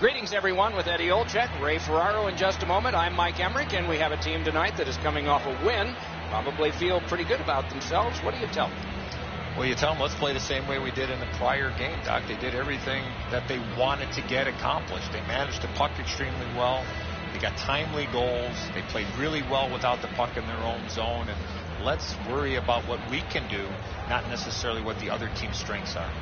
Greetings, everyone, with Eddie Olczyk, Ray Ferraro in just a moment. I'm Mike Emrick, and we have a team tonight that is coming off a win. Probably feel pretty good about themselves. What do you tell them? Well, you tell them let's play the same way we did in the prior game, Doc. They did everything that they wanted to get accomplished. They managed the puck extremely well. They got timely goals. They played really well without the puck in their own zone. And let's worry about what we can do, not necessarily what the other team's strengths are.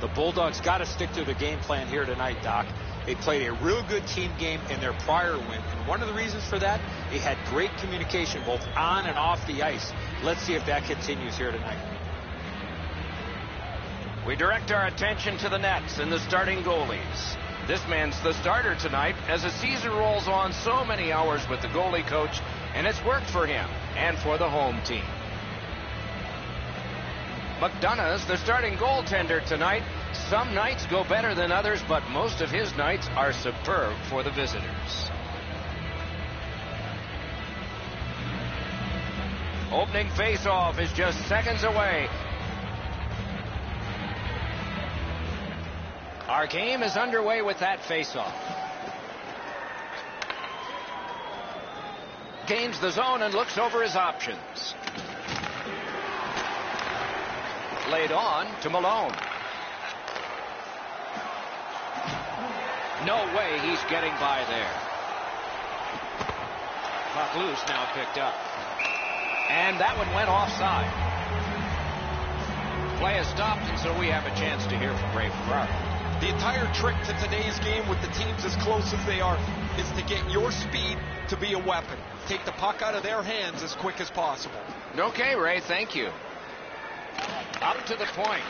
The Bulldogs got to stick to the game plan here tonight, Doc. They played a real good team game in their prior win. And one of the reasons for that, they had great communication both on and off the ice. Let's see if that continues here tonight. We direct our attention to the nets and the starting goalies. This man's the starter tonight as the season rolls on so many hours with the goalie coach, and it's worked for him and for the home team. McDonough's the starting goaltender tonight. Some nights go better than others, but most of his nights are superb for the visitors. Opening face-off is just seconds away. Our game is underway with that face-off. Gains the zone and looks over his options. Laid on to Malone. No way he's getting by there. Puck loose now picked up. And that one went offside. Play is stopped, and so we have a chance to hear from Ray Ferraro. The entire trick to today's game with the teams as close as they are is to get your speed to be a weapon. Take the puck out of their hands as quick as possible. Okay, Ray, thank you. Up to the point.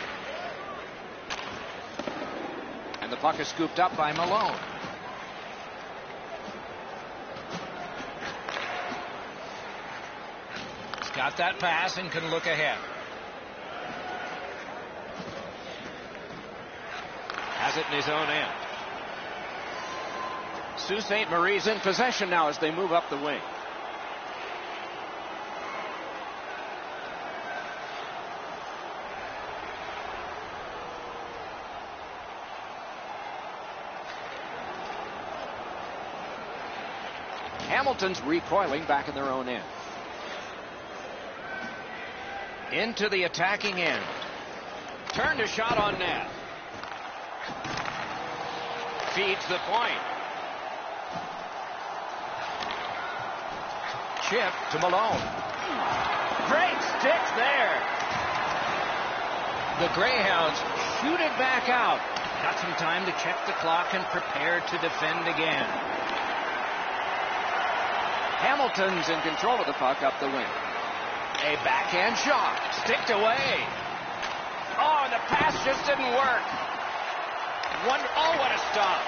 And the puck is scooped up by Malone. He's got that pass and can look ahead. Has it in his own end. Sault Ste. Marie's in possession now as they move up the wing. Hamilton's recoiling back in their own end. Into the attacking end. Turned a shot on net. Feeds the point. Chip to Malone. Great sticks there. The Greyhounds shoot it back out. Got some time to check the clock and prepare to defend again. Hamilton's in control of the puck up the wing. A backhand shot. Sticked away. Oh, the pass just didn't work. One, oh, what a stop.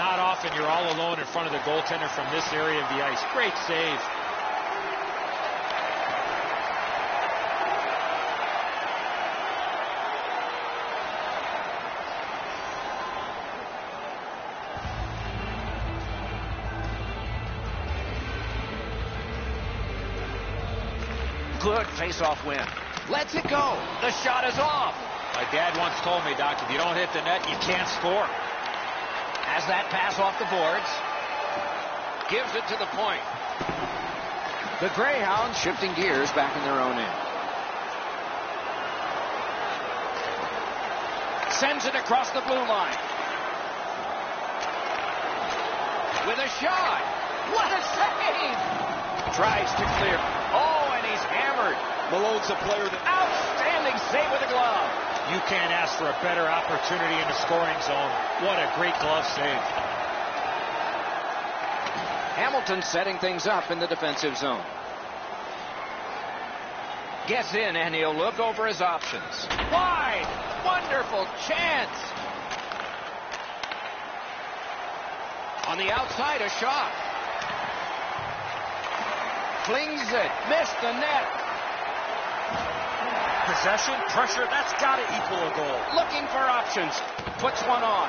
Not often you're all alone in front of the goaltender from this area of the ice. Great save. Face-off win. Lets it go. The shot is off. My dad once told me, Doc, if you don't hit the net, you can't score. Has that pass off the boards. Gives it to the point. The Greyhounds shifting gears back in their own end. Sends it across the blue line. With a shot. What a save! Tries to clear. And he's hammered. Malone's a player that... Outstanding save with the glove. You can't ask for a better opportunity in the scoring zone. What a great glove save. Hamilton setting things up in the defensive zone. Gets in and he'll look over his options. Wide! Wonderful chance! On the outside, a shot. Flings it. Missed the net. Possession, pressure, that's got to equal a goal. Looking for options. Puts one on.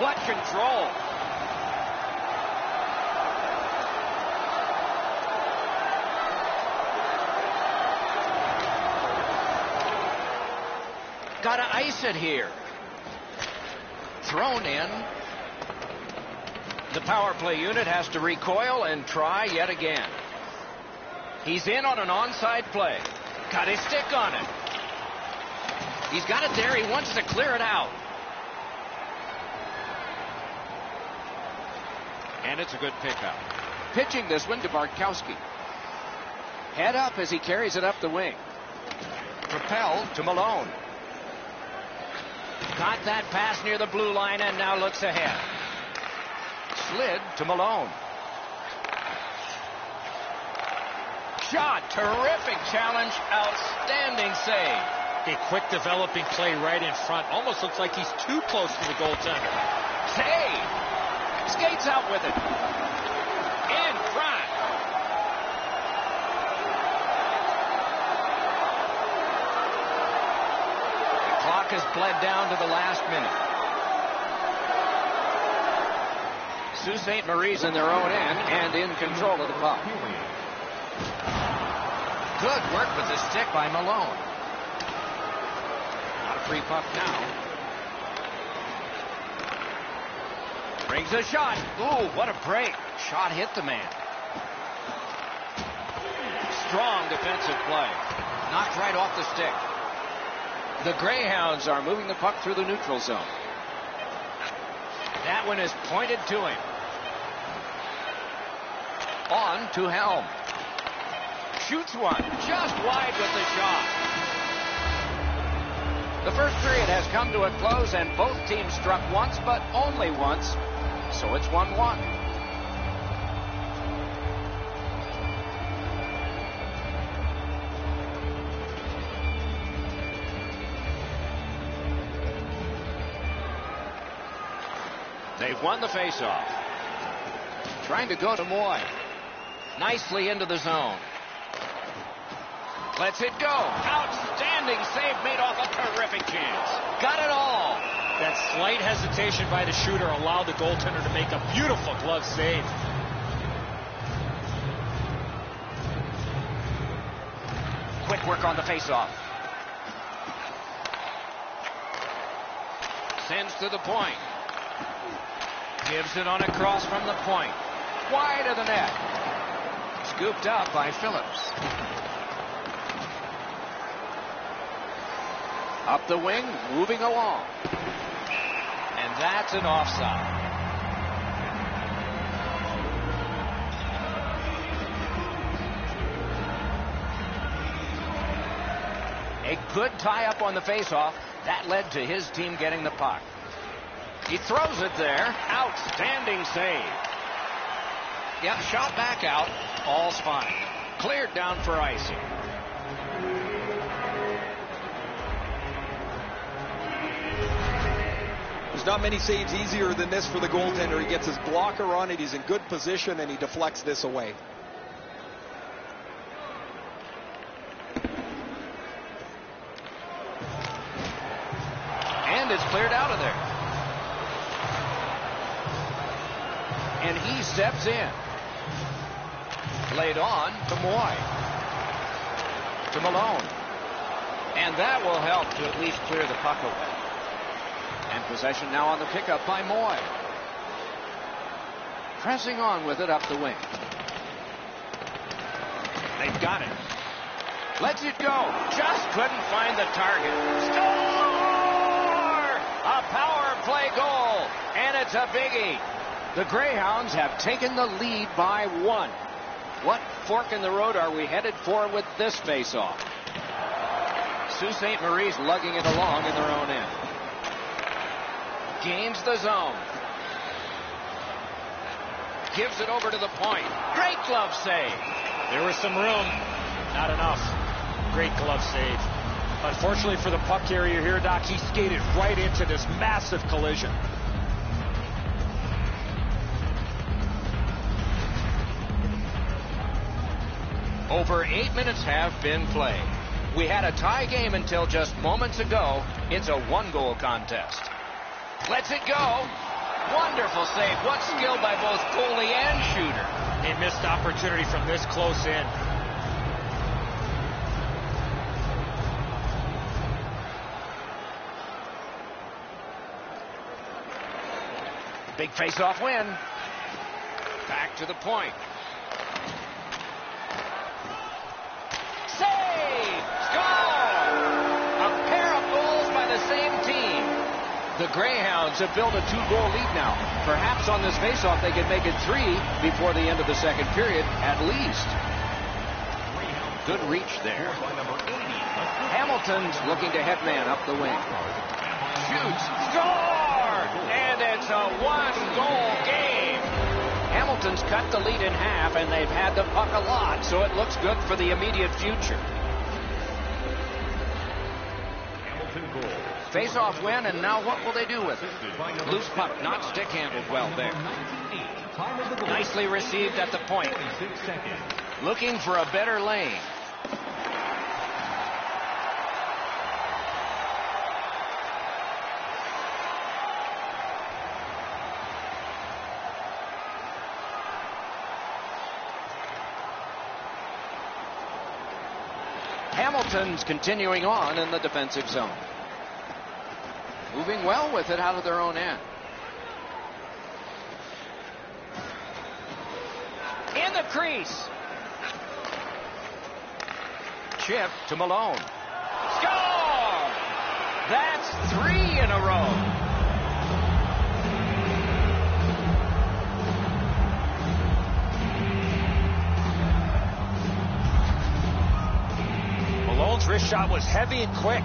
What control. Got to ice it here. Thrown in. The power play unit has to recoil and try yet again. He's in on an onside play. Got his stick on it. He's got it there. He wants to clear it out. And it's a good pickup. Pitching this one to Barkowski. Head up as he carries it up the wing. Propelled to Malone. Got that pass near the blue line and now looks ahead. Slid to Malone. Shot. Terrific challenge. Outstanding save. A quick developing play right in front. Almost looks like he's too close to the goaltender. Save. Skates out with it. In front. The clock has bled down to the last minute. Sault Ste. Marie's in their own end and in control of the puck. Good work with the stick by Malone. Not a free puck now. Brings a shot. Ooh, what a break. Shot hit the man. Strong defensive play. Knocked right off the stick. The Greyhounds are moving the puck through the neutral zone. That one is pointed to him. On to Helm. Shoots one. Just wide with the shot. The first period has come to a close, and both teams struck once, but only once. So it's 1 1. They've won the faceoff. Trying to go to Moy. Nicely into the zone. Lets it go. Outstanding save made off a terrific chance. Got it all. That slight hesitation by the shooter allowed the goaltender to make a beautiful glove save. Quick work on the faceoff. Sends to the point. Gives it on a cross from the point. Wide of the net. Scooped up by Phillips. Up the wing, moving along. And that's an offside. A good tie-up on the faceoff. That led to his team getting the puck. He throws it there. Outstanding save. Yep, shot back out. All's fine. Cleared down for icing. Not many saves easier than this for the goaltender. He gets his blocker on it. He's in good position, and he deflects this away. And it's cleared out of there. And he steps in. Laid on to Moy. To Malone. And that will help to at least clear the puck away. And possession now on the pickup by Moy. Pressing on with it up the wing. They've got it. Lets it go. Just couldn't find the target. Score! A power play goal. And it's a biggie. The Greyhounds have taken the lead by one. What fork in the road are we headed for with this faceoff? Sault Ste. Marie's lugging it along in their own end. Gains the zone. Gives it over to the point. Great glove save. There was some room. Not enough. Great glove save. Unfortunately for the puck carrier here, Doc, he skated right into this massive collision. Over eight minutes have been played. We had a tie game until just moments ago. It's a one-goal contest. Lets it go. Wonderful save. What skill by both goalie and shooter. A missed opportunity from this close in. Big face-off win. Back to the point. The Greyhounds have built a two-goal lead now. Perhaps on this faceoff they can make it three before the end of the second period, at least. Good reach there. Hamilton's looking to headman up the wing. Shoots. Score! And it's a one-goal game. Hamilton's cut the lead in half, and they've had the puck a lot, so it looks good for the immediate future. Face-off win, and now what will they do with it? Loose puck, not stick-handled well there. Nicely received at the point. Looking for a better lane. Hamilton's continuing on in the defensive zone. Moving well with it out of their own end. In the crease. Chip to Malone. Score! That's three in a row. Malone's wrist shot was heavy and quick.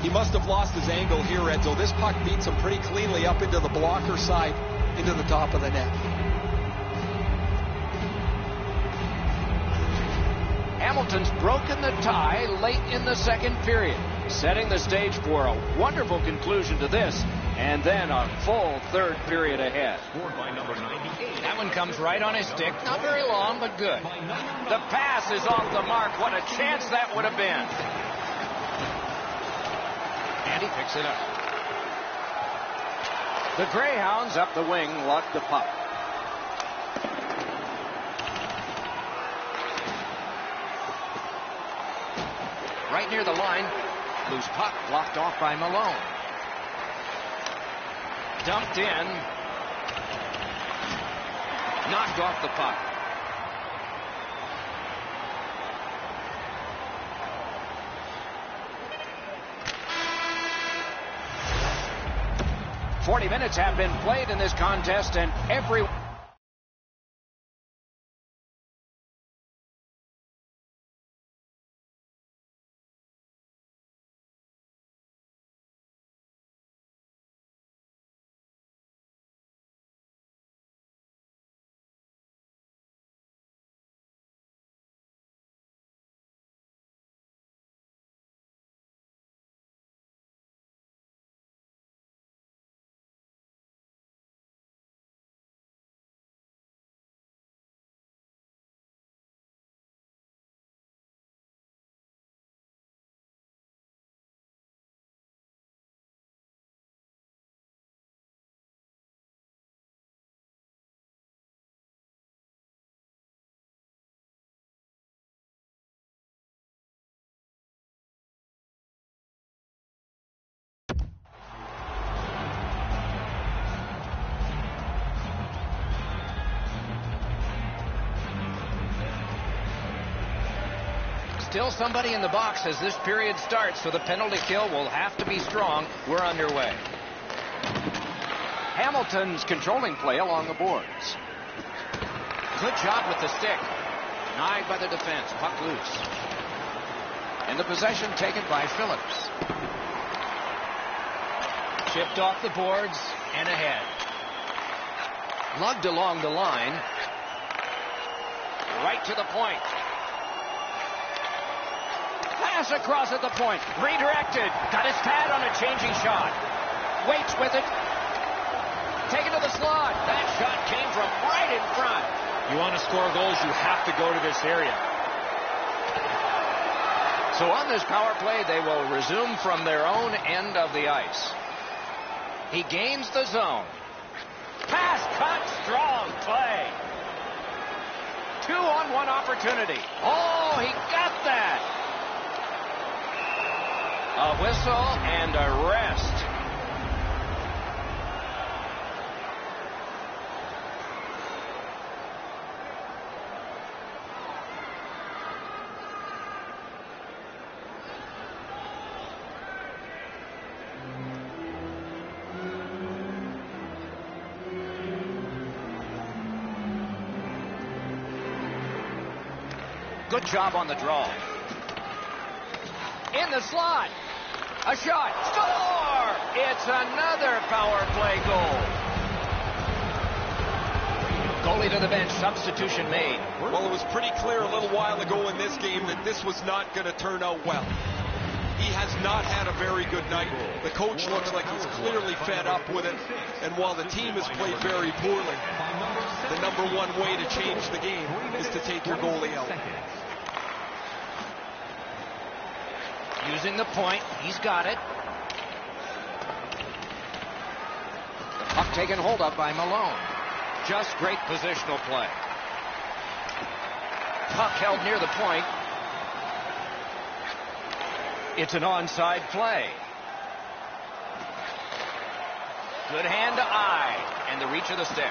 He must have lost his angle here, Edzo. This puck beats him pretty cleanly up into the blocker side, into the top of the net. Hamilton's broken the tie late in the second period, setting the stage for a wonderful conclusion to this, and then a full third period ahead. That one comes right on his stick. Not very long, but good. The pass is off the mark. What a chance that would have been. And he picks it up. The Greyhounds up the wing luck the puck. Right near the line. Loose puck blocked off by Malone. Dumped in. Knocked off the puck. Forty minutes have been played in this contest, and every Still somebody in the box as this period starts, so the penalty kill will have to be strong. We're underway. Hamilton's controlling play along the boards. Good job with the stick. Denied by the defense. Puck loose. And the possession taken by Phillips. Chipped off the boards and ahead. Lugged along the line. Right to the point. Pass across at the point. Redirected. Got his pad on a changing shot. Waits with it. Taken to the slot. That shot came from right in front. You want to score goals, you have to go to this area. So on this power play, they will resume from their own end of the ice. He gains the zone. Pass cut, strong play. Two on one opportunity. Oh, he got that. A whistle and a rest. Good job on the draw. In the slot. A shot. Score! It's another power play goal. Goalie to the bench. Substitution made. Well, it was pretty clear a little while ago in this game that this was not going to turn out well. He has not had a very good night. The coach looks like he's clearly fed up with it. And while the team has played very poorly, the number one way to change the game is to take your goalie out. Using the point. He's got it. Puck taken hold of by Malone. Just great positional play. Puck held near the point. It's an onside play. Good hand to eye and the reach of the stick.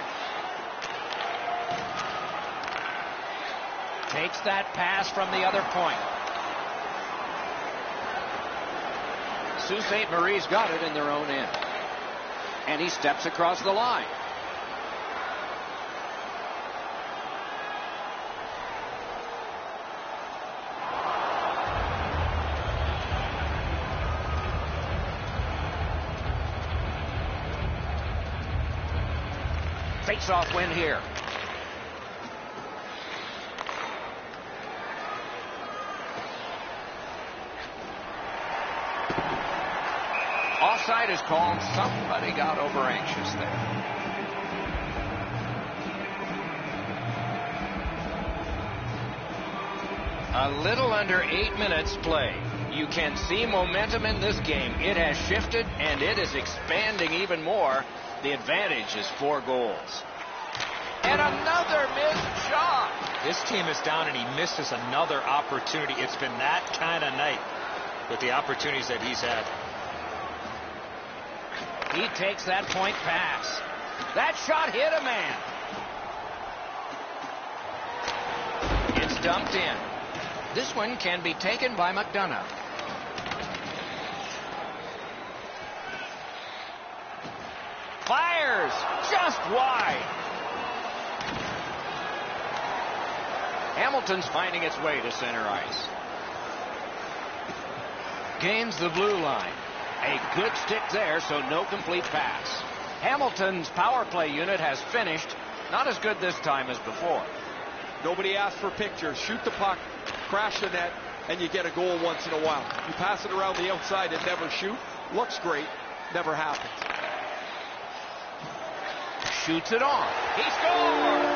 Takes that pass from the other point. Sault Ste. Marie's got it in their own end. And he steps across the line. Face-off win here. Is called. Somebody got over anxious there. A little under eight minutes play. You can see momentum in this game. It has shifted and it is expanding even more. The advantage is four goals. And another missed shot. This team is down and he misses another opportunity. It's been that kind of night with the opportunities that he's had. He takes that point pass. That shot hit a man. It's dumped in. This one can be taken by McDonough. Fires just wide. Hamilton's finding its way to center ice. Gains the blue line. A good stick there, so no complete pass. Hamilton's power play unit has finished. Not as good this time as before. Nobody asked for pictures. Shoot the puck, crash the net, and you get a goal once in a while. You pass it around the outside and never shoot. Looks great. Never happens. Shoots it on. He scores!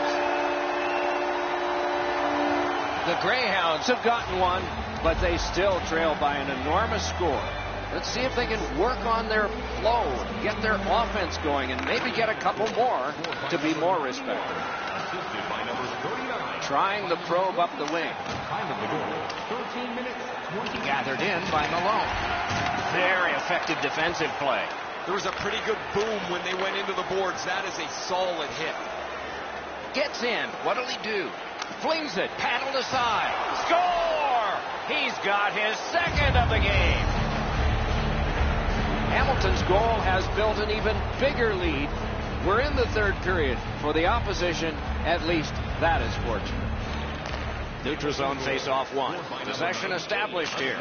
The Greyhounds have gotten one, but they still trail by an enormous score. Let's see if they can work on their flow, get their offense going, and maybe get a couple more to be more respected. Trying the probe up the wing. Gathered in by Malone. Very effective defensive play. There was a pretty good boom when they went into the boards. That is a solid hit. Gets in. What'll he do? Flings it. Paddled aside. Score! He's got his second of the game. Hamilton's goal has built an even bigger lead. We're in the third period. For the opposition, at least that is fortunate. Neutral zone face-off one. Possession established here.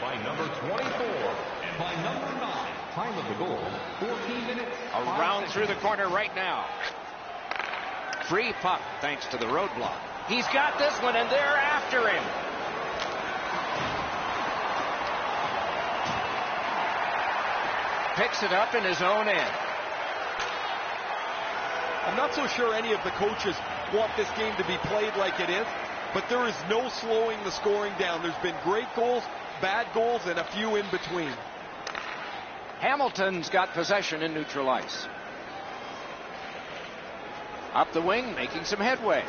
By number 24 and by number 9. Time of the goal, 14 minutes. Around through the corner right now. Free puck thanks to the roadblock. He's got this one and they're after him. Picks it up in his own end. I'm not so sure any of the coaches want this game to be played like it is, but there is no slowing the scoring down. There's been great goals, bad goals, and a few in between. Hamilton's got possession in neutral ice. Up the wing, making some headway.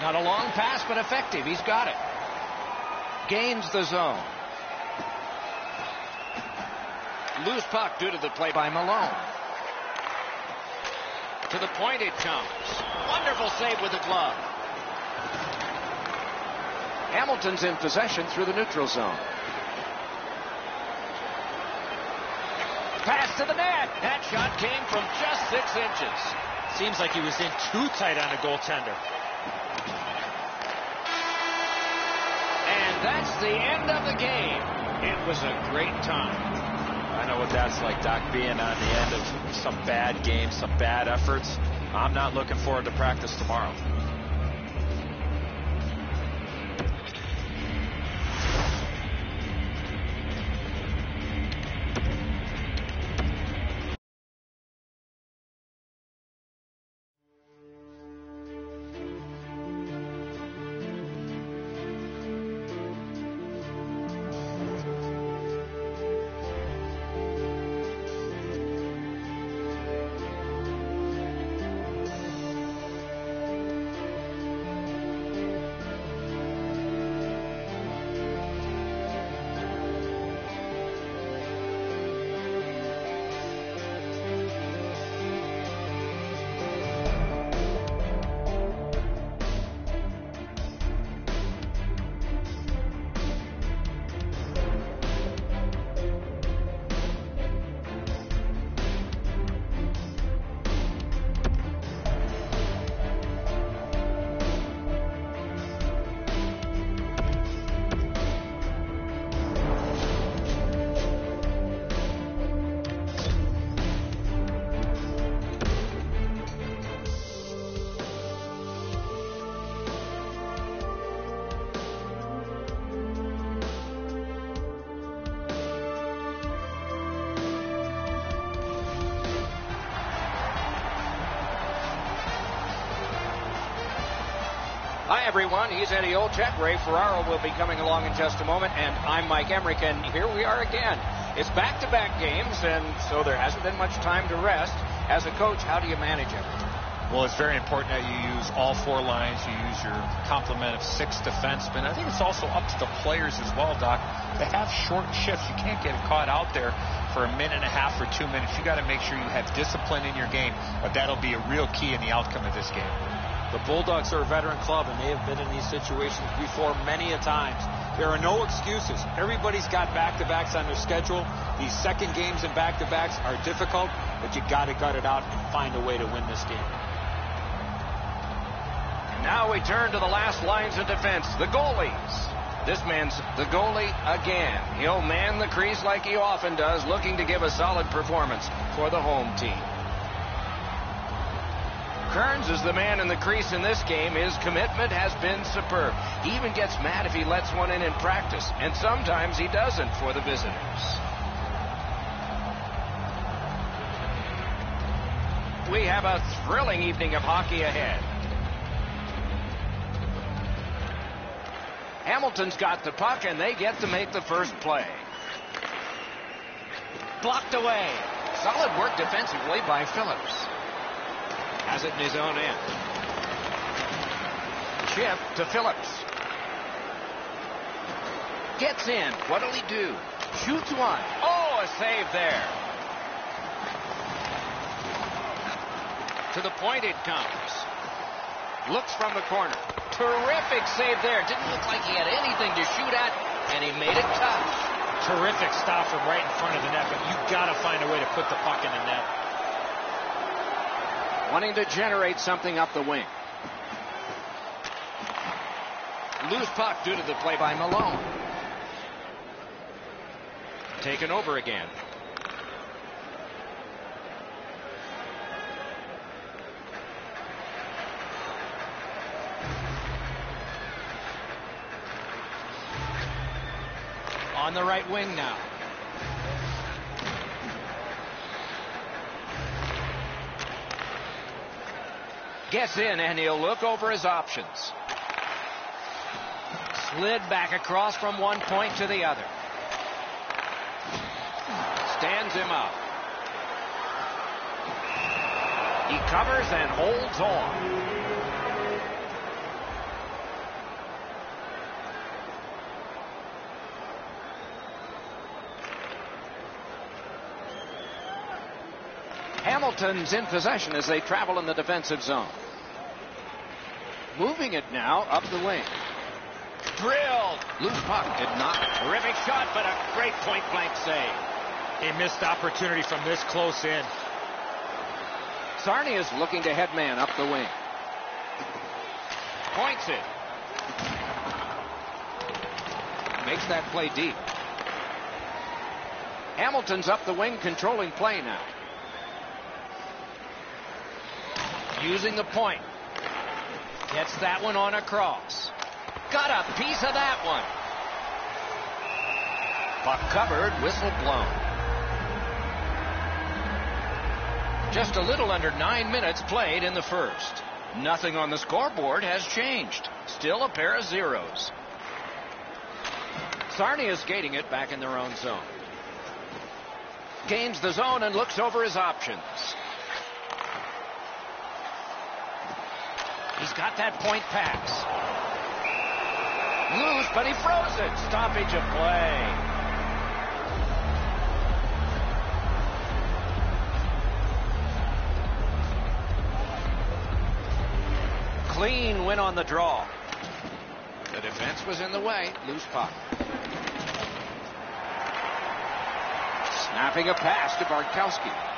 Not a long pass, but effective. He's got it. Gains the zone. Loose puck due to the play by Malone. To the point it comes. Wonderful save with the glove. Hamilton's in possession through the neutral zone. Pass to the net. That shot came from just six inches. Seems like he was in too tight on a goaltender. And that's the end of the game. It was a great time. I know what that's like, Doc, being on the end of some bad games, some bad efforts. I'm not looking forward to practice tomorrow. Hi, everyone. He's Eddie Olczyk. Ray Ferraro will be coming along in just a moment, and I'm Mike Emrick, and here we are again. It's back-to-back games, and so there hasn't been much time to rest. As a coach, how do you manage it? Well, it's very important that you use all four lines. You use your complement of six defensemen. I think it's also up to the players as well, Doc, to have short shifts. You can't get caught out there for a minute and a half or two minutes. You got to make sure you have discipline in your game, but that'll be a real key in the outcome of this game. The Bulldogs are a veteran club, and they have been in these situations before many a times. There are no excuses. Everybody's got back-to-backs on their schedule. These second games and back-to-backs are difficult, but you got to gut it out and find a way to win this game. Now we turn to the last lines of defense, the goalies. This man's the goalie again. He'll man the crease like he often does, looking to give a solid performance for the home team. Kearns is the man in the crease in this game. His commitment has been superb. He even gets mad if he lets one in in practice, and sometimes he doesn't for the visitors. We have a thrilling evening of hockey ahead. Hamilton's got the puck, and they get to make the first play. Blocked away. Solid work defensively by Phillips. Has it in his own end. Chip to Phillips. Gets in. What'll he do? Shoots one. Oh, a save there. To the point it comes. Looks from the corner. Terrific save there. Didn't look like he had anything to shoot at, and he made it tough. Terrific stop from right in front of the net, but you've got to find a way to put the puck in the net. Wanting to generate something up the wing. Loose puck due to the play by Malone. Taken over again. On the right wing now. Gets in and he'll look over his options. Slid back across from one point to the other. Stands him up. He covers and holds on. Hamilton's in possession as they travel in the defensive zone. Moving it now up the wing. Drilled. Loose puck did not. Terrific shot, but a great point blank save. A missed opportunity from this close in. Sarnia is looking to head man up the wing. Points it. Makes that play deep. Hamilton's up the wing, controlling play now. Using the point. Gets that one on across. Got a piece of that one. Puck covered, whistle blown. Just a little under nine minutes played in the first. Nothing on the scoreboard has changed. Still a pair of zeros. Sarnia skating it back in their own zone. Gains the zone and looks over his options. He's got that point pass. Loose, but he froze it. Stoppage of play. Clean win on the draw. The defense was in the way. Loose puck. Snapping a pass to Bartkowski.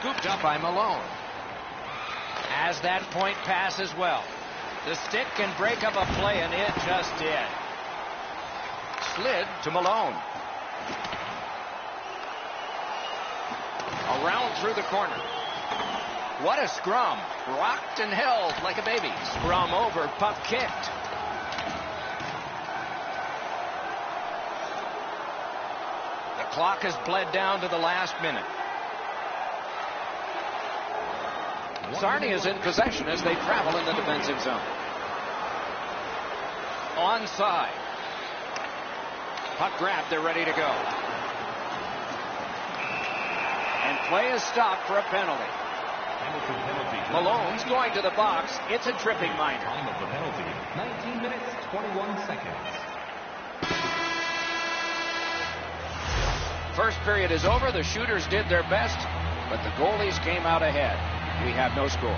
Scooped up by Malone. Has that point pass as well. The stick can break up a play, and it just did. Slid to Malone. Around through the corner. What a scrum. Rocked and held like a baby. Scrum over, puck kicked. The clock has bled down to the last minute. Sarnia is in possession as they travel in the defensive zone. Onside. Puck grab, they're ready to go. And play is stopped for a penalty. Penalty. Malone's going to the box. It's a tripping minor. Time of the penalty, 19 minutes, 21 seconds. First period is over. The shooters did their best, but the goalies came out ahead. We have no score.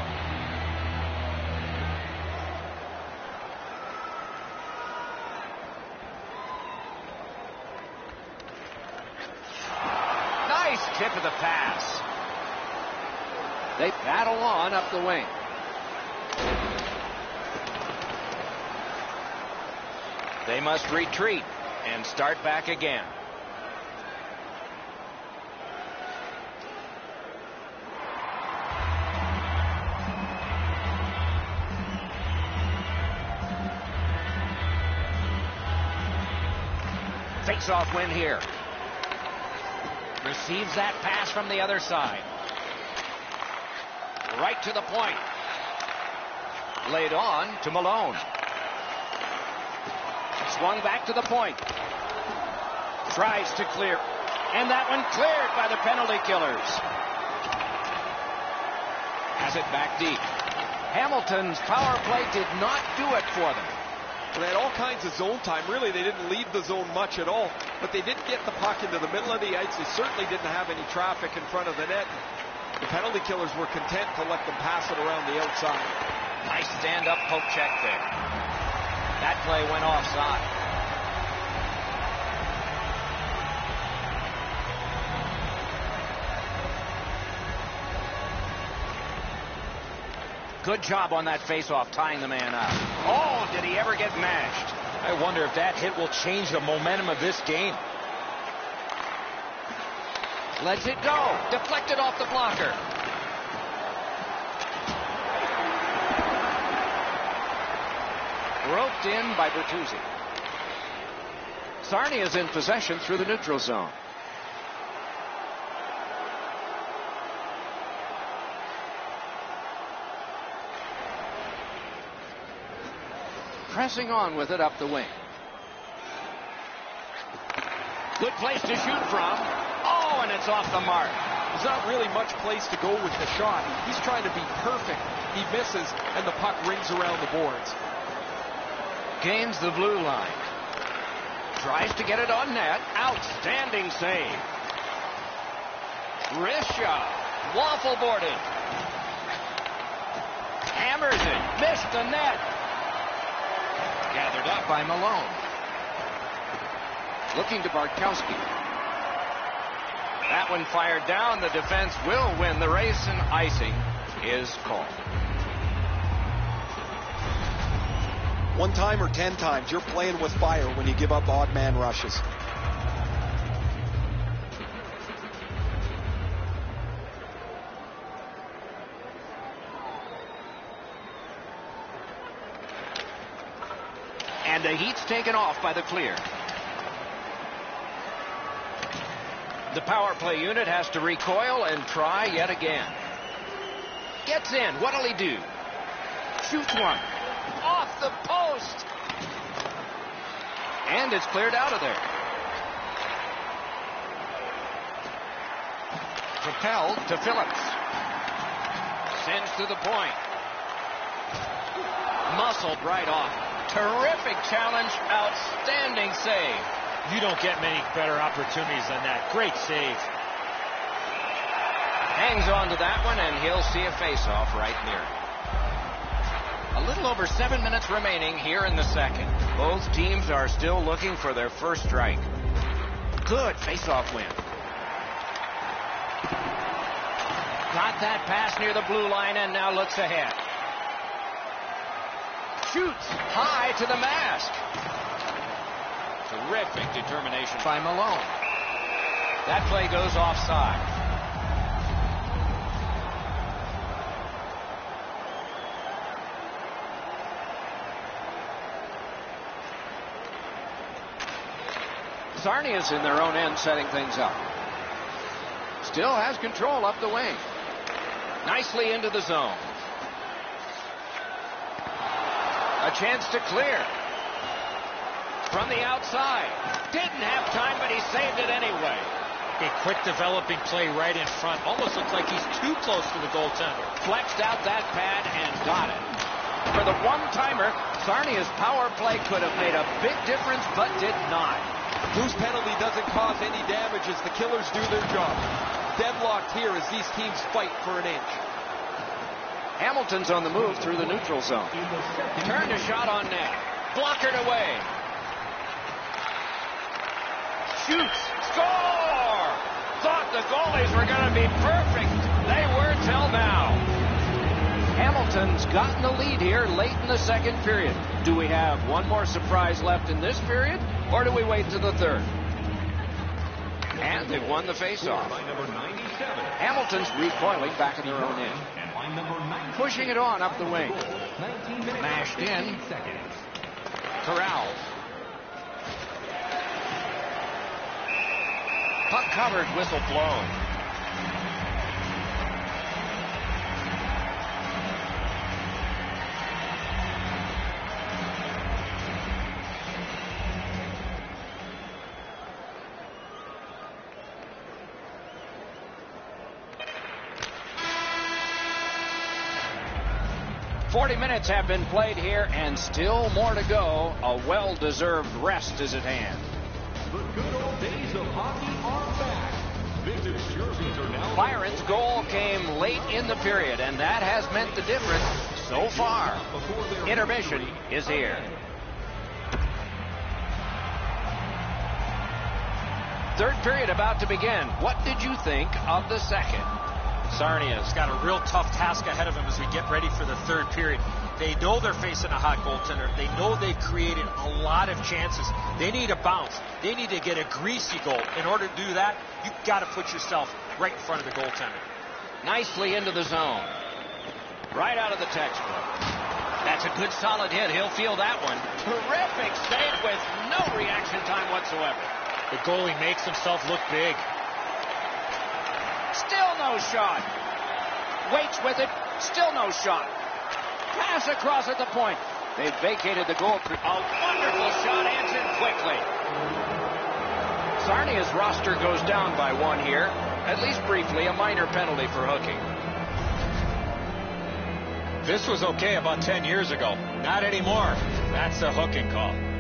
Nice tip of the pass. They battle on up the wing. They must retreat and start back again. Face-off win here. Receives that pass from the other side. Right to the point. Laid on to Malone. Swung back to the point. Tries to clear. And that one cleared by the penalty killers. Has it back deep. Hamilton's power play did not do it for them. They had all kinds of zone time. Really, they didn't leave the zone much at all. But they didn't get the puck into the middle of the ice. They certainly didn't have any traffic in front of the net. The penalty killers were content to let them pass it around the outside. Nice stand-up poke check there. That play went offside. Good job on that face-off, tying the man up. Oh, did he ever get mashed? I wonder if that hit will change the momentum of this game. Lets it go. Deflected off the blocker. Roped in by Bertuzzi. Sarnia is in possession through the neutral zone. Pressing on with it up the wing. Good place to shoot from. Oh, and it's off the mark. There's not really much place to go with the shot. He's trying to be perfect. He misses, and the puck rings around the boards. Gains the blue line. Tries to get it on net. Outstanding save. Wrist shot. Waffle boarded. Hammers it. Missed the net. Gathered up by Malone. Looking to Bartkowski. That one fired down. The defense will win the race, and icing is called. One time or ten times, you're playing with fire when you give up odd man rushes. And the heat's taken off by the clear. The power play unit has to recoil and try yet again. Gets in. What'll he do? Shoots one. Off the post. And it's cleared out of there. Propelled to Phillips. Sends to the point. Muscled right off. Terrific challenge. Outstanding save. You don't get many better opportunities than that. Great save. Hangs on to that one, and he'll see a face-off right near A little over seven minutes remaining here in the second. Both teams are still looking for their first strike. Good face-off win. Got that pass near the blue line and now looks ahead. Shoots high to the mask. Terrific determination by Malone. That play goes offside. Sarnia's in their own end setting things up. Still has control up the wing. Nicely into the zone. A chance to clear. From the outside. Didn't have time, but he saved it anyway. A quick developing play right in front. Almost looks like he's too close to the goaltender. Flexed out that pad and got it. For the one-timer, Sarnia's power play could have made a big difference, but did not. Whose penalty doesn't cause any damage as the Killers do their job. Deadlocked here as these teams fight for an inch. Hamilton's on the move through the neutral zone. Turned a shot on net. Blockered away. Shoots. Score! Thought the goalies were going to be perfect. They were till now. Hamilton's gotten the lead here late in the second period. Do we have one more surprise left in this period, or do we wait to the third? And they've won the faceoff. Hamilton's recoiling back in their own end. Pushing it on up the wing. Mashed in. Corrals. Puck covered, whistle blown. Minutes have been played here, and still more to go. A well-deserved rest is at hand. The good old days of hockey are back. Vintage jerseys are now. Byron's goal came late in the period, and that has meant the difference so far. Intermission is here. Third period about to begin. What did you think of the second? Sarnia's got a real tough task ahead of him as we get ready for the third period. They know they're facing a hot goaltender. They know they've created a lot of chances. They need a bounce. They need to get a greasy goal. In order to do that, you've got to put yourself right in front of the goaltender. Nicely into the zone. Right out of the textbook. That's a good solid hit. He'll feel that one. Terrific save with no reaction time whatsoever. The goalie makes himself look big. Still no shot. Waits with it. Still no shot. Pass across at the point. They've vacated the goal. A wonderful shot answered quickly. Sarnia's roster goes down by one here. At least briefly, a minor penalty for hooking. This was okay about 10 years ago. Not anymore. That's a hooking call.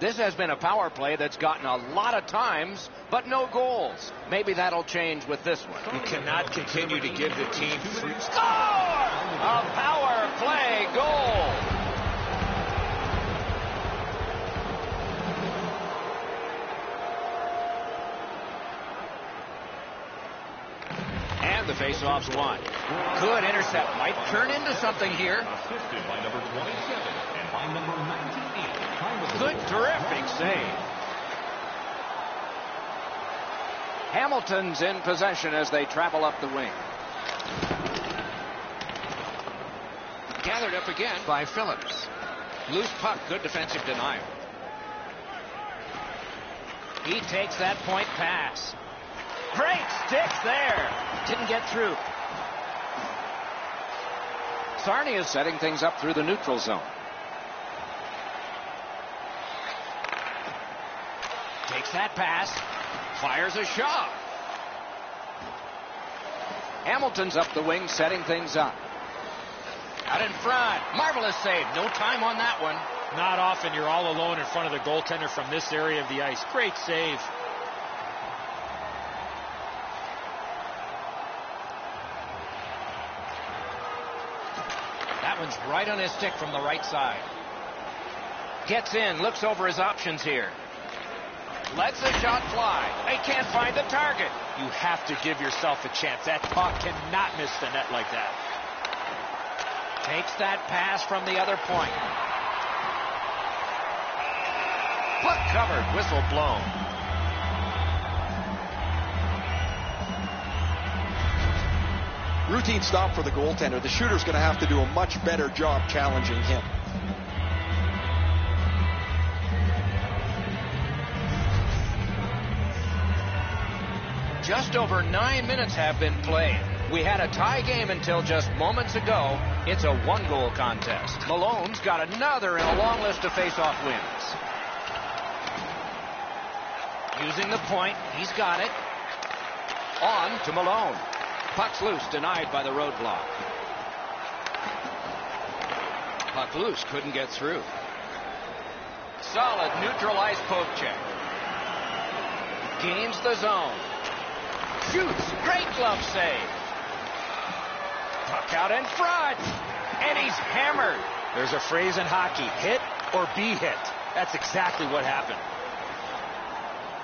This has been a power play that's gotten a lot of times, but no goals. Maybe that'll change with this one. You cannot continue to give the team free. Score! A power play goal. And the faceoff's won. Good intercept. Might turn into something here. Assisted by number 27 and by number 98. Time of the Good, terrific save. Hamilton's in possession as they travel up the wing. Gathered up again by Phillips. Loose puck, good defensive denial. He takes that point pass. Great stick there. Didn't get through. Sarnia is setting things up through the neutral zone. Takes that pass. Fires a shot. Hamilton's up the wing, setting things up. Out in front. Marvelous save. No time on that one. Not often you're all alone in front of the goaltender from this area of the ice. Great save. That one's right on his stick from the right side. Gets in, looks over his options here. Lets the shot fly. They can't find the target. You have to give yourself a chance. That puck cannot miss the net like that. Takes that pass from the other point. Puck covered, whistle blown. Routine stop for the goaltender. The shooter's going to have to do a much better job challenging him. Just over nine minutes have been played. We had a tie game until just moments ago. It's a one-goal contest. Malone's got another in a long list of face-off wins. Using the point, he's got it. On to Malone. Puck's loose, denied by the roadblock. Puck loose, couldn't get through. Solid neutralized poke check. Gains the zone. Shoots. Great glove save. Puck out in front. And he's hammered. There's a phrase in hockey, hit or be hit. That's exactly what happened.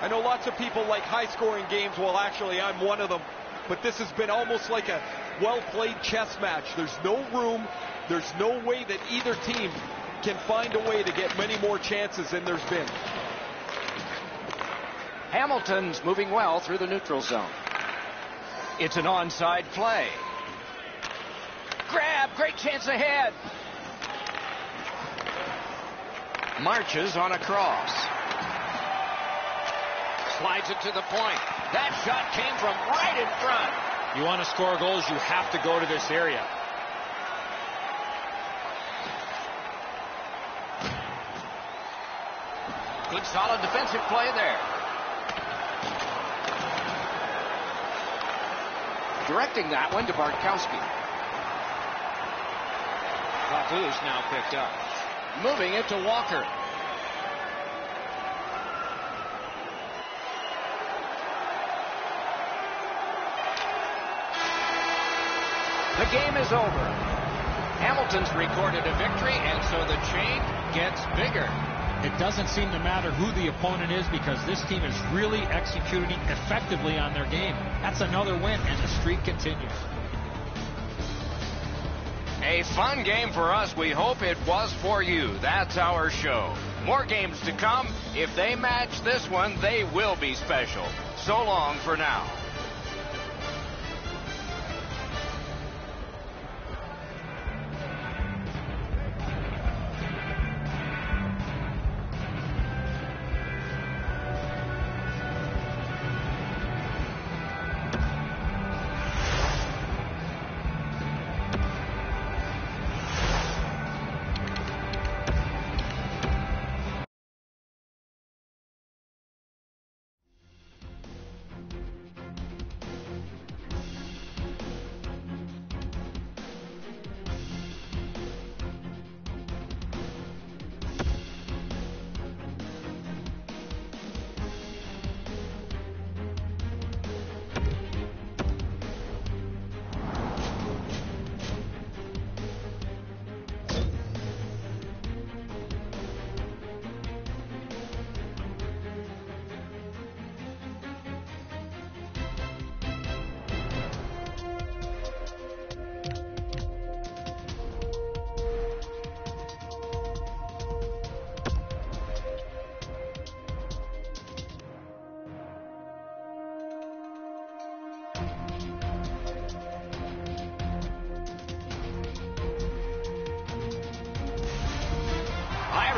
I know lots of people like high-scoring games. Well, actually, I'm one of them. But this has been almost like a well-played chess match. There's no room. There's no way that either team can find a way to get many more chances than there's been. Hamilton's moving well through the neutral zone. It's an onside play. Grab, great chance ahead. Marches on a cross. Slides it to the point. That shot came from right in front. You want to score goals, you have to go to this area. Good solid defensive play there. Directing that one to Bartkowski. Papoose now picked up. Moving it to Walker. The game is over. Hamilton's recorded a victory, and so the chain gets bigger. It doesn't seem to matter who the opponent is because this team is really executing effectively on their game. That's another win, and the streak continues. A fun game for us. We hope it was for you. That's our show. More games to come. If they match this one, they will be special. So long for now.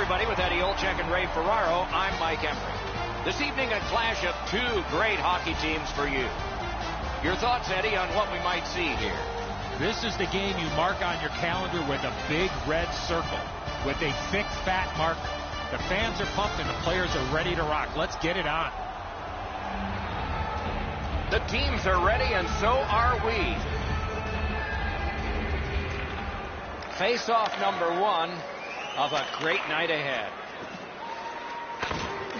Everybody. With Eddie Olczyk and Ray Ferraro, I'm Mike Emrick. This evening, a clash of two great hockey teams for you. Your thoughts, Eddie, on what we might see here? This is the game you mark on your calendar with a big red circle with a thick, fat mark. The fans are pumped and the players are ready to rock. Let's get it on. The teams are ready, and so are we. Face-off number one of a great night ahead.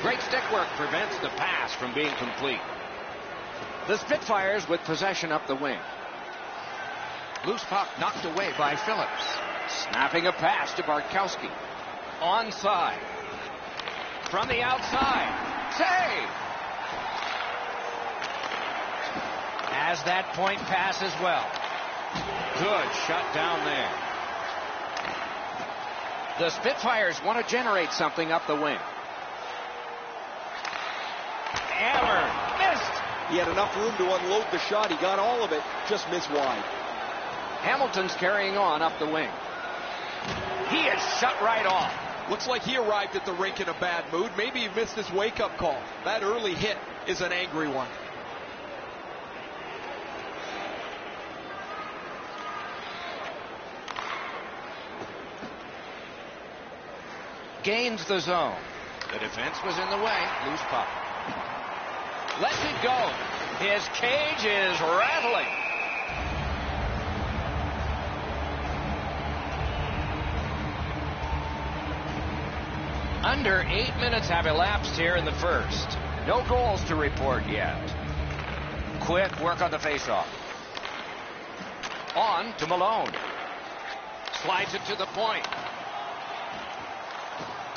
Great stick work prevents the pass from being complete. The Spitfires with possession up the wing. Loose puck knocked away by Phillips. Snapping a pass to Bartkowski. Onside. From the outside. Save! As that point pass as well. Good shut down there. The Spitfires want to generate something up the wing. Hammer. Missed. He had enough room to unload the shot. He got all of it, just missed wide. Hamilton's carrying on up the wing. He is shut right off. Looks like he arrived at the rink in a bad mood. Maybe he missed his wake-up call. That early hit is an angry one. Gains the zone. The defense was in the way. Loose puck. Lets it go. His cage is rattling. Under eight minutes have elapsed here in the first. No goals to report yet. Quick work on the faceoff. On to Malone. Slides it to the point.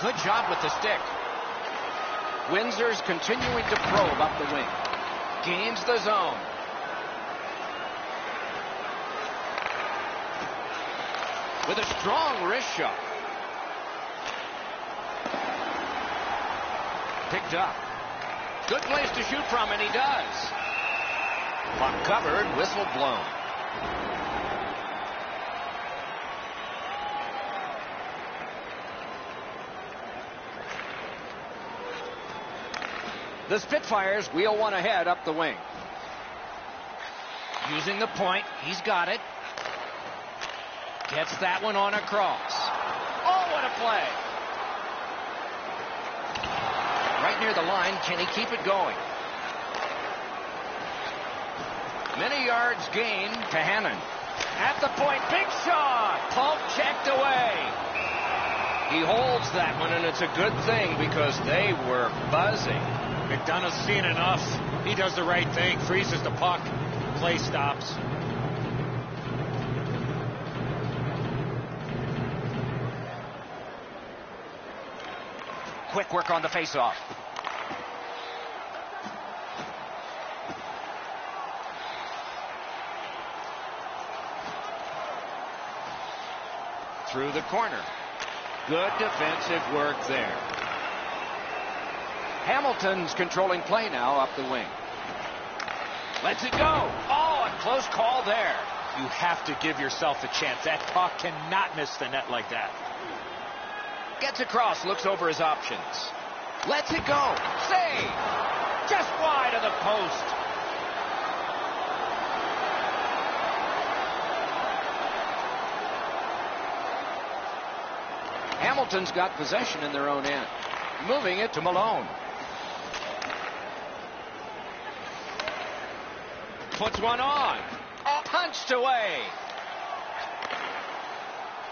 Good job with the stick. Windsor's continuing to probe up the wing. Gains the zone. With a strong wrist shot. Picked up. Good place to shoot from, and he does. Puck covered, whistle blown. The Spitfires wheel one ahead up the wing. Using the point, he's got it. Gets that one on across. Oh, what a play! Right near the line, can he keep it going? Many yards gained to Hannon. At the point, big shot! Pulp checked away. He holds that one, and it's a good thing because they were buzzing. McDonough's seen enough. He does the right thing, freezes the puck, play stops. Quick work on the faceoff. Through the corner. Good defensive work there. Hamilton's controlling play now up the wing. Let's it go. Oh, a close call there. You have to give yourself a chance. That puck cannot miss the net like that. Gets across, looks over his options. Let's it go. Save. Just wide of the post. Hamilton's got possession in their own end. Moving it to Malone. Puts one on. Punched away.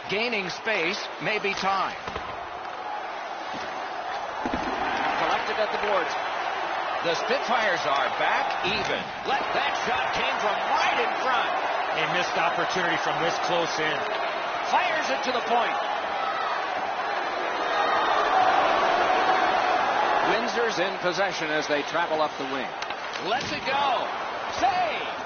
Gaining space, maybe time. Collected at the boards. The Spitfires are back even. Let that shot came from right in front. A missed opportunity from this close in. Fires it to the point. Windsor's in possession as they travel up the wing. Let's it go. Save.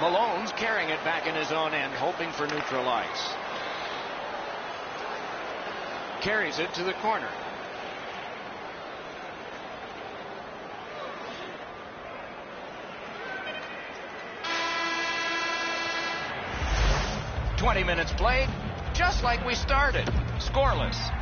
Malone's carrying it back in his own end, hoping for neutral ice. Carries it to the corner. Twenty minutes played. just like we started, scoreless.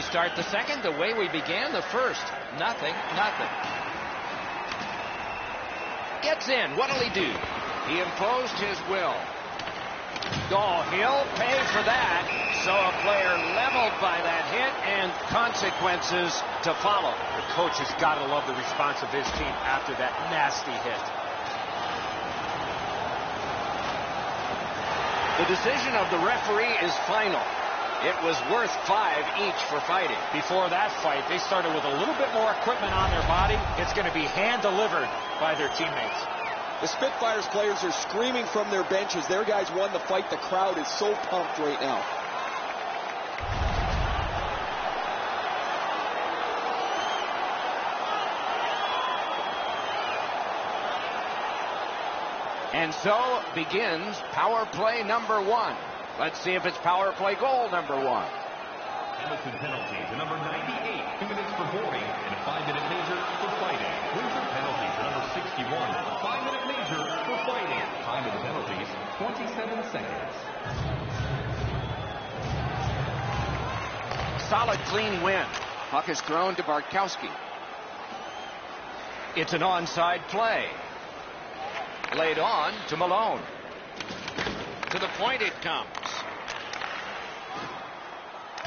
We start the second the way we began the first. Nothing, nothing. Gets in. What'll he do? He imposed his will. Oh, he'll pay for that. So a player leveled by that hit and consequences to follow. The coach has got to love the response of his team after that nasty hit. The decision of the referee is final. It was worth five each for fighting. Before that fight, they started with a little bit more equipment on their body. It's going to be hand-delivered by their teammates. The Spitfires players are screaming from their benches. Their guys won the fight. The crowd is so pumped right now. And so begins power play number one. Let's see if it's power play goal number one. Hamilton penalty to number 98, two minutes for boarding, and a five-minute major for fighting. Windsor penalty to number 61, five-minute major for fighting. Time of the penalties, 27 seconds. Solid, clean win. Puck is thrown to Bartkowski. It's an onside play. Laid on to Malone. To the point it comes.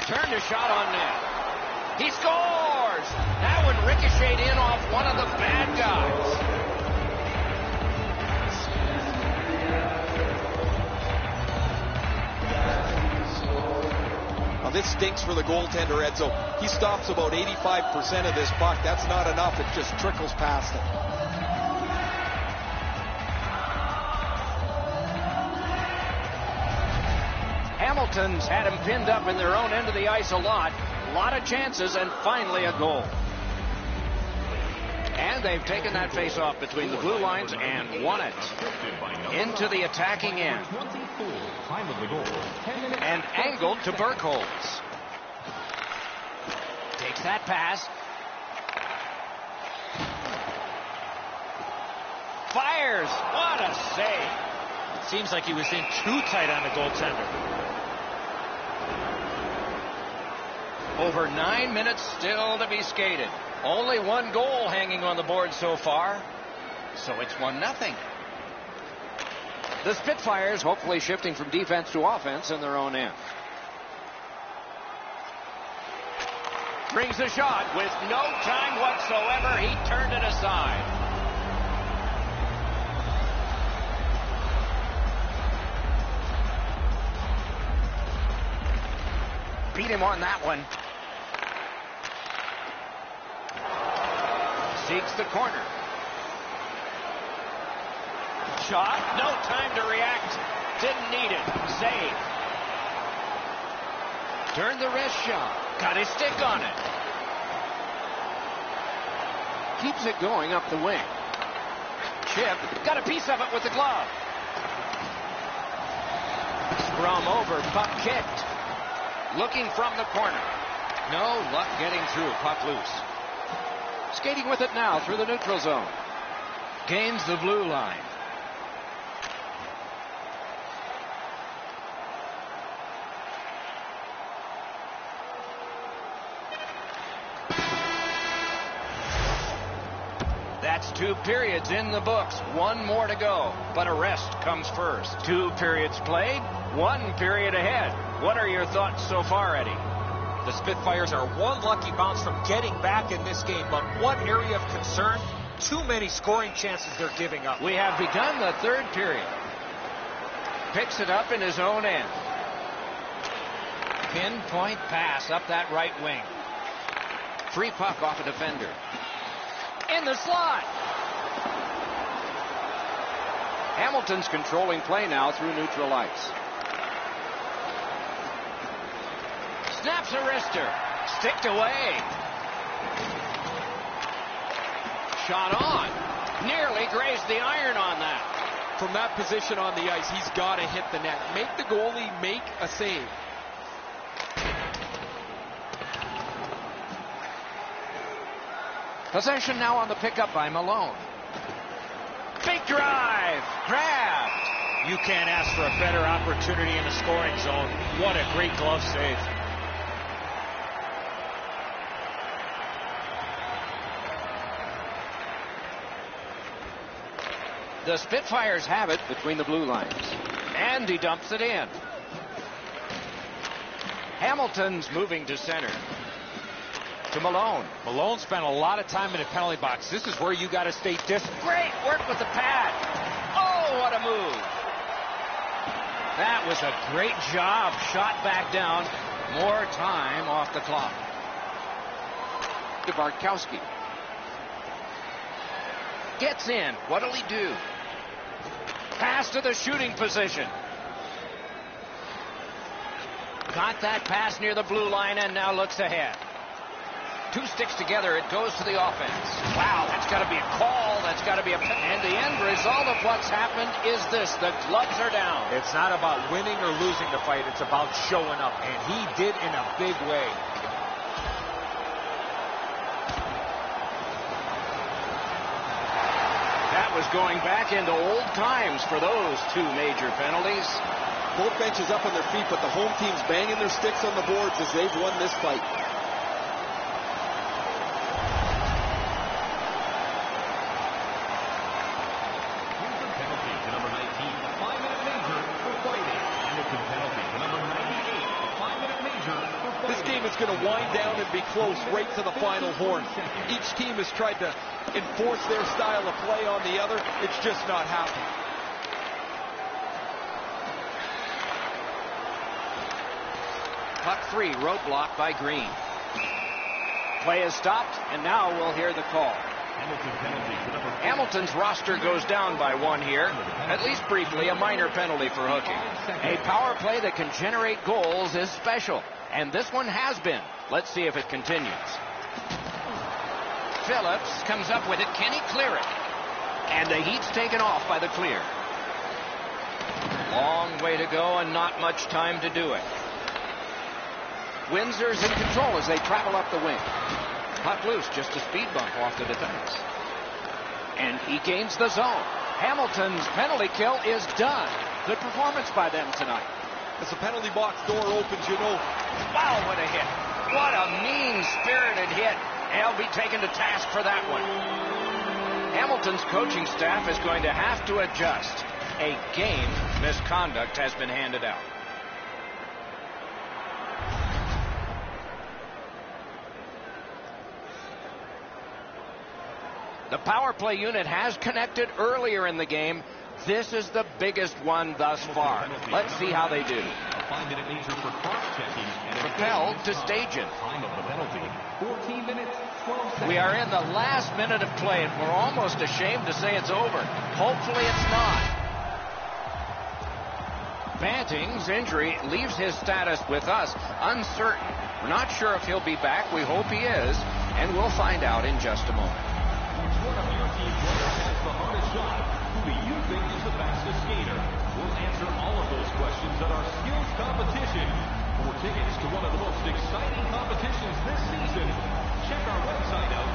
Turned a shot on net. He scores! That one ricocheted in off one of the bad guys. Now this stinks for the goaltender, Edzo. He stops about 85% of this puck. That's not enough. It just trickles past him. Had him pinned up in their own end of the ice a lot. A lot of chances, and finally a goal. And they've taken that face off between the blue lines and won it. Into the attacking end. 24, time of the goal, 10 minutes. And angled to Burkholz. Takes that pass. Fires. What a save. Seems like he was in too tight on the goaltender. Over nine minutes still to be skated. Only one goal hanging on the board so far. So it's one nothing. The Spitfires hopefully shifting from defense to offense in their own end. Brings the shot with no time whatsoever. He turned it aside. Beat him on that one. Seeks the corner. Shot. No time to react. Didn't need it. Save. Turned the wrist shot. Got his stick on it. Keeps it going up the wing. Chip. Got a piece of it with the glove. Scrum over. Puck kicked. Looking from the corner. No luck getting through. Puck loose. Skating with it now through the neutral zone. Gains the blue line. That's two periods in the books. One more to go. But a rest comes first. Two periods played, one period ahead. What are your thoughts so far, Eddie? The Spitfires are one lucky bounce from getting back in this game, but one area of concern, too many scoring chances they're giving up. We have begun the third period. Picks it up in his own end. Pinpoint pass up that right wing. Free puck off a defender. In the slot. Hamilton's controlling play now through neutral ice. Snaps a wrister. Sticked away. Shot on. Nearly grazed the iron on that. From that position on the ice, he's got to hit the net. Make the goalie make a save. Possession now on the pickup by Malone. Big drive. Grabbed. You can't ask for a better opportunity in the scoring zone. What a great glove save. The Spitfires have it between the blue lines. And he dumps it in. Hamilton's moving to center. To Malone. Malone spent a lot of time in the penalty box. This is where you got to stay disciplined. Great work with the pad. Oh, what a move. That was a great job. Shot back down. More time off the clock. To Bartkowski. Gets in. What'll he do? Pass to the shooting position. Got that pass near the blue line and now looks ahead. Two sticks together, it goes to the offense. Wow, that's got to be a call. That's got to be a. And the end result of what's happened is this the gloves are down. It's not about winning or losing the fight, it's about showing up. And he did in a big way. Was going back into old times for those two major penalties. Both benches up on their feet, but the home team's banging their sticks on the boards as they've won this fight. Here's a penalty to number 19, a five-minute major for fighting. And it's a penalty to number 98, a five-minute major for fighting. This game is going to wind down and be close right to the final horn. Each team has tried to enforce their style of play on the other. It's just not happening. Puck three, roadblock by Green. Play is stopped, and now we'll hear the call. Hamilton penalty to number Hamilton's roster goes down by one here. At least briefly, a minor penalty for hooking. A power play that can generate goals is special, and this one has been. Let's see if it continues. Phillips comes up with it. Can he clear it? And the heat's taken off by the clear. Long way to go and not much time to do it. Windsor's in control as they travel up the wing. Puck loose, just a speed bump off the defense. And he gains the zone. Hamilton's penalty kill is done. Good performance by them tonight. As the penalty box door opens, you know Wow, what a hit. What a mean-spirited hit. They'll be taken to task for that one. Hamilton's coaching staff is going to have to adjust. A game misconduct has been handed out. The power play unit has connected earlier in the game. This is the biggest one thus far. Let's see how they do. A five-minute major for cross-checking. And it's Propelled to Stajan. Time of the penalty, 14 minutes, 12 seconds. We are in the last minute of play, and we're almost ashamed to say it's over. Hopefully, it's not. Banting's injury leaves his status with us uncertain. We're not sure if he'll be back. We hope he is, and we'll find out in just a moment. Which one of your team players has the hardest shot? Who do you think is the fastest skater? We'll answer all of those questions at our skills competition. Tickets to one of the most exciting competitions this season, check our website out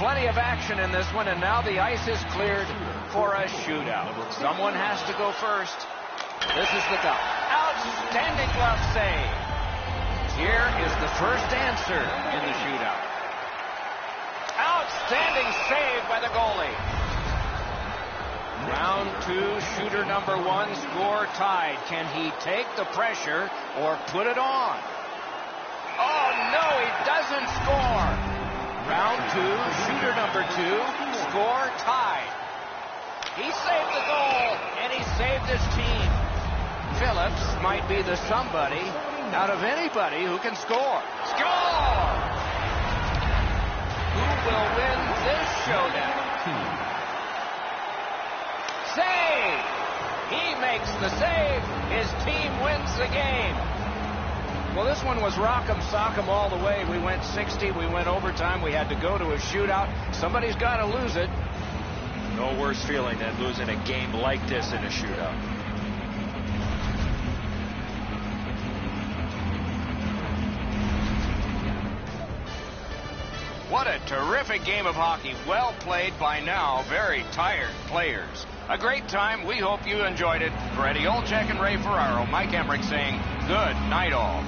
plenty of action in this one, and now the ice is cleared for a shootout. Someone has to go first. This is the duck. Outstanding glove save. Here is the first answer in the shootout. Outstanding save by the goalie. Round two, shooter number one, score tied. Can he take the pressure or put it on? Oh, no, he doesn't score. Round two, shooter number two, score tied. He saved the goal, and he saved his team. Phillips might be the somebody out of anybody who can score. Score! Who will win this showdown? Save! He makes the save. His team wins the game. Well, this one was rock'em sock'em all the way. We went 60. We went overtime. We had to go to a shootout. Somebody's got to lose it. No worse feeling than losing a game like this in a shootout. What a terrific game of hockey. Well played by now very tired players. A great time. We hope you enjoyed it. For Eddie Olczyk and Ray Ferraro, Mike Emrick saying good night all.